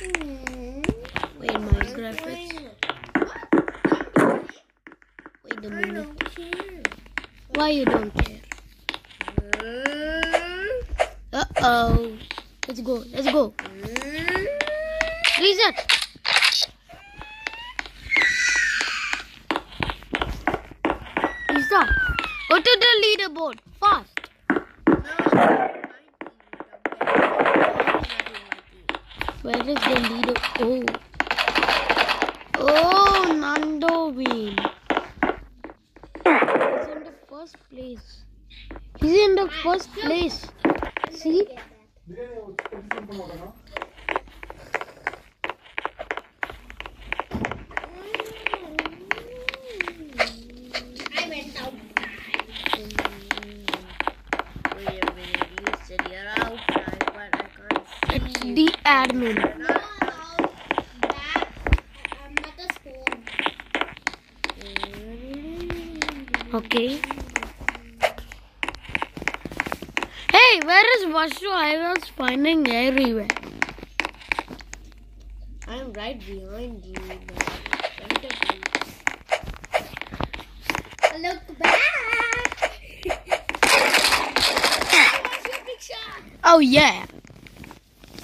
Wait, my graphics. Wait a I minute. don't care. Why you don't care? Uh oh. Let's go. Let's go. Reset. Reset. Go to the leaderboard fast. Where is the leader? Oh. Oh, Nando win. He's in the first place. He's in the first place. See? Admin. No, no. That, I'm at the school. Okay. Hey, where is Vashu? I was finding everywhere. I'm right behind you, but front of you. Look back. What's your picture? Oh yeah.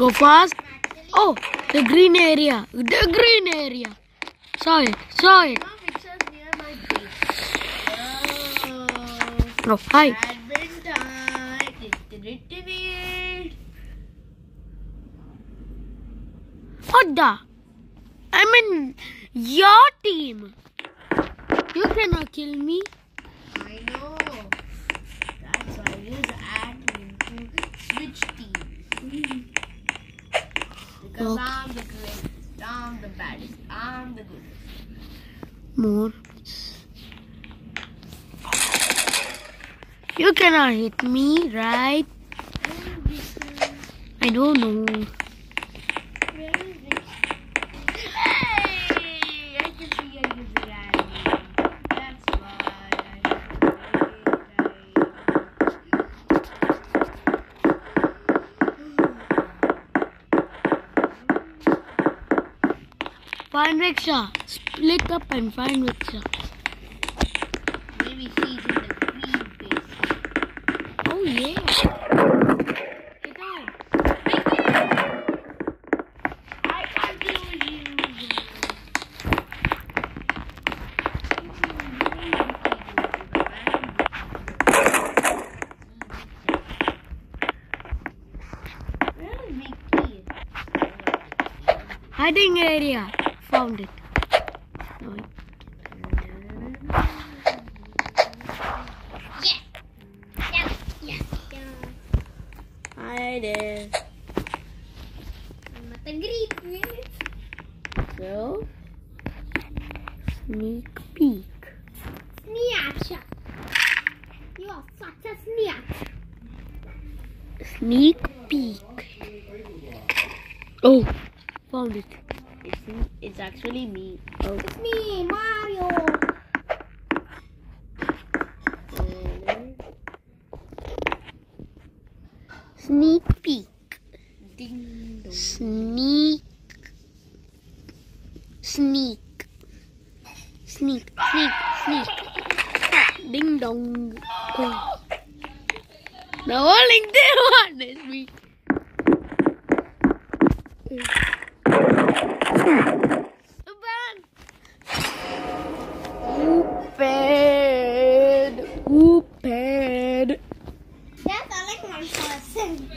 Go fast. Oh, the green area. The green area. Saw it. Saw it. Now near my base. Oh, hi. What the? I'm in your team. You cannot kill me. I know. That's why it is admin to switch teams. Because Okay. I'm the greatest, I'm the baddest, I'm the goodest. More. You cannot hit me, right? I don't know. Find Rickshaw. Split up and find Rickshaw. Maybe she's in the green base. Oh yeah. Get out. I can't do you. Where is Vicky? Hiding area. Found it. No, yeah. Hi there. So, Sneak peek. Snatch. You are such a snatch. Sneak peek. Oh, found it. Actually me. Oh, It's me, Mario. sneak peek. Ding dong. Sneak. Sneak. Sneak, sneak, sneak. Ah, ding dong. Oh. The only thing one is me. Stupid. Stupid. That's all like one person.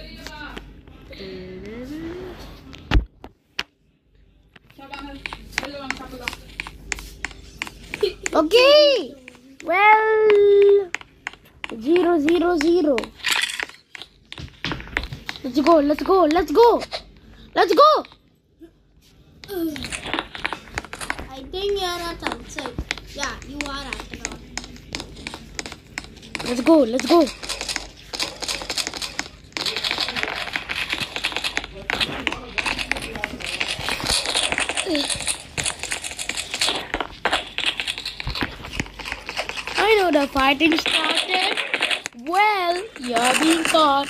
Okay. Well, Zero, zero. Let's go, let's go, let's go. Let's go. I think you're at outside. Yeah, you are after all. Let's go, let's go. I know the fighting started. Well, you're being caught.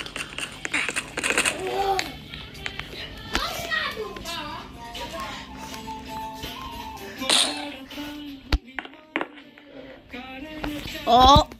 Oh.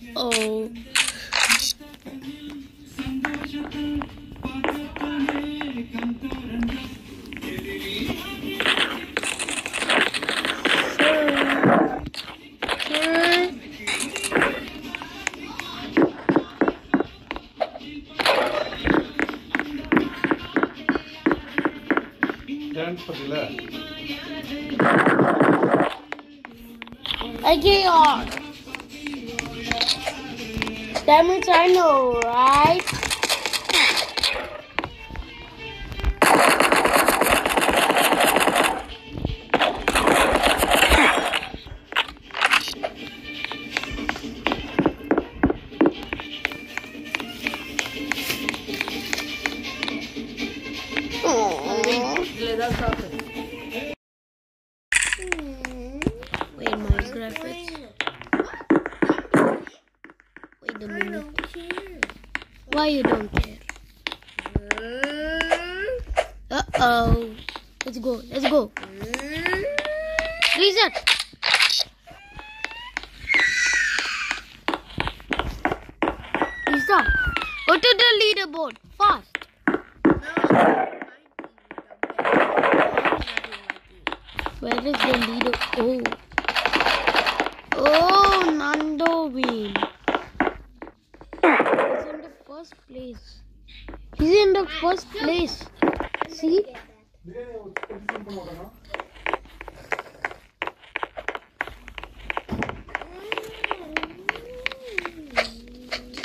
நினைப்பதில்ல AJR. That means I know, right? Wait, a minute. Why you don't care? Uh oh. Let's go. Let's go. Reason. Lisa, go to the leaderboard fast. Where is the leader? Oh. Oh, Nando win. He's in the first place. He's in the first place. See?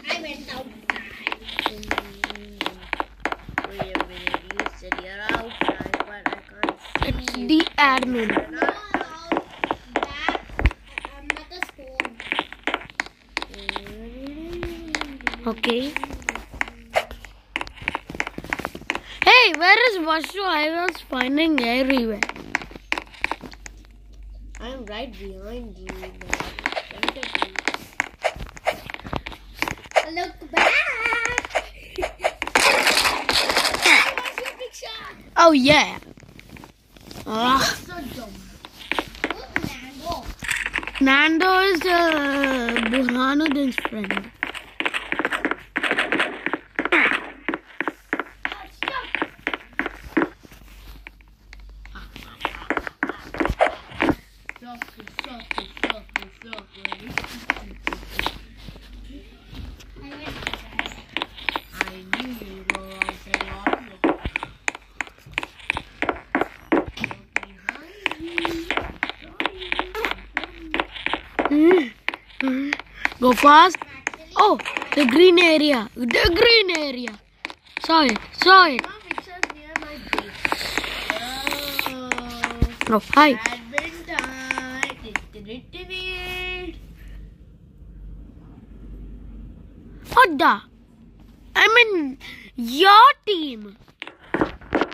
I went out. Wait a minute, you said you're outside, but I can't It's the admin. No, no. Back. I'm at the school. Okay. Hey, where is Vashu? I was finding everywhere. I'm right behind you. Look you. Look back. Oh yeah. Ah, So dumb. Look, Mango. Nando is uh, Burhanuddin's friend. Go outside also. Look behind you. Go fast. Oh, the green area. The green area. Saw it. Saw it. Mom, it says near my base. Oh, hi. What? I'm in your team.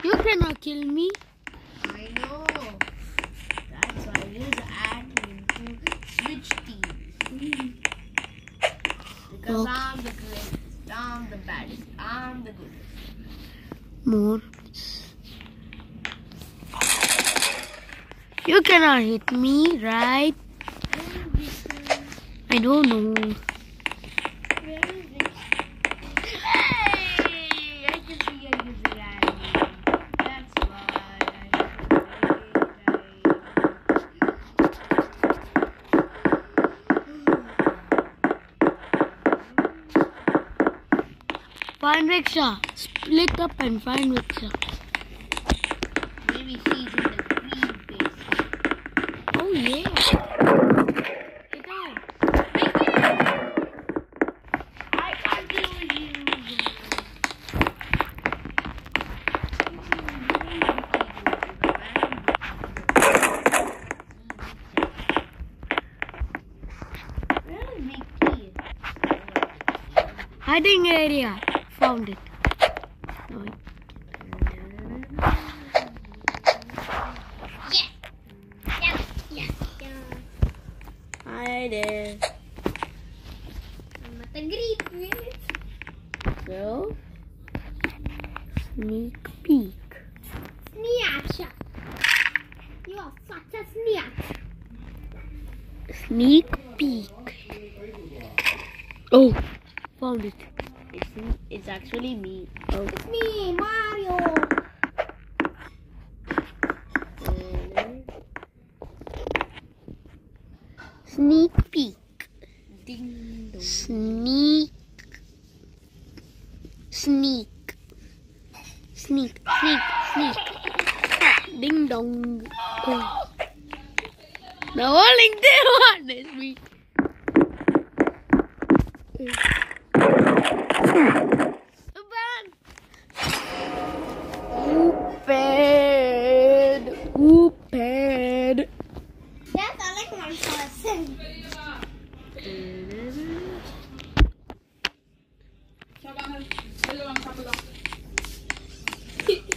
You cannot kill me. I know. That's why I use admin to switch teams. Because Okay. I'm the greatest, I'm the baddest, I'm the goodest. More. You cannot hit me, right? I don't know. Rickshaw. Split up and find Rickshaw. Maybe in the green base. Oh, yeah. I think. Hiding area. Found it. No, Yes, yes, yeah. Hi there. I'm at the green. So, Sneak peek. Snatch. You are such a snatch. Sneak peek. Oh, found it. Actually me. Oh, It's me, Mario. sneak peek. Ding dong. Sneak. Sneak. Sneak, sneak, sneak. Ding dong. Oh. The only thing one is me. Ban. Whooped. Whooped. That's all like one person.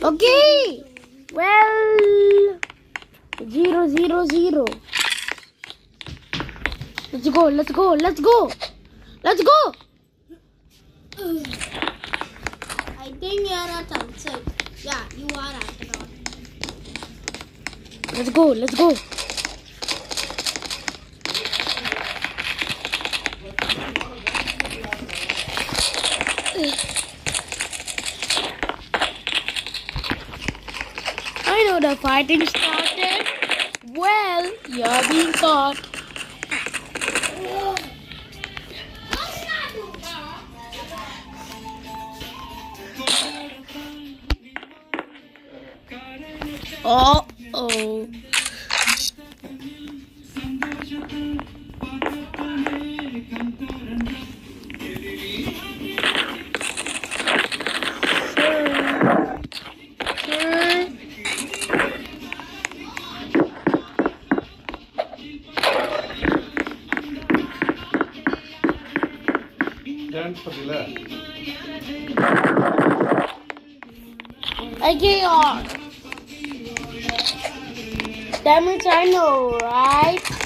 Okay. Well, zero, zero. Let's go. Let's go. Let's go. Let's go. I think you're at outside. Yeah, you are at all. Let's go. Let's go. I know the fighting started. Well, you're being caught. Oh. Diamonds are no right.